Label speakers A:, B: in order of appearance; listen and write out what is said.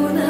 A: 보나